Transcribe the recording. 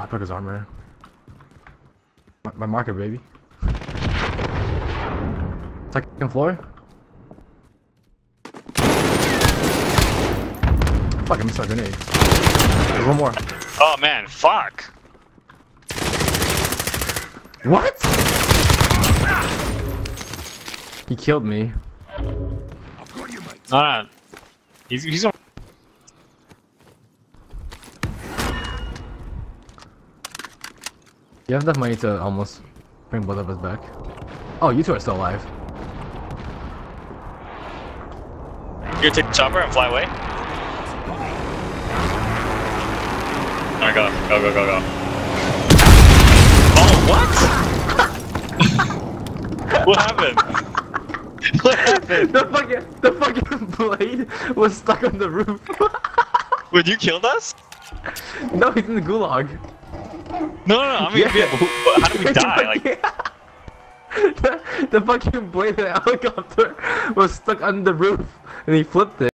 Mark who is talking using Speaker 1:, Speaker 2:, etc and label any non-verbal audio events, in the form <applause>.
Speaker 1: I took his armor. My, my marker, baby. Second floor. Fuck, I missed my grenade. There's one more.
Speaker 2: Oh man, fuck.
Speaker 1: What? He killed me.
Speaker 2: No, no. He's he's on.
Speaker 1: You have enough money to almost bring both of us back. Oh, you two are still alive.
Speaker 2: You're take the chopper and fly away. Alright, go, go, go, go, go. Oh, what? <laughs> what happened? <laughs> What happened?
Speaker 1: the fucking the fucking blade was stuck on the roof. <laughs>
Speaker 2: Would you killed us?
Speaker 1: no, he's in the gulag.
Speaker 2: No, no, no. I mean, Yeah. how did we <laughs> die? Like, <laughs>
Speaker 1: the, the fucking blade of the helicopter was stuck on the roof, and he flipped it.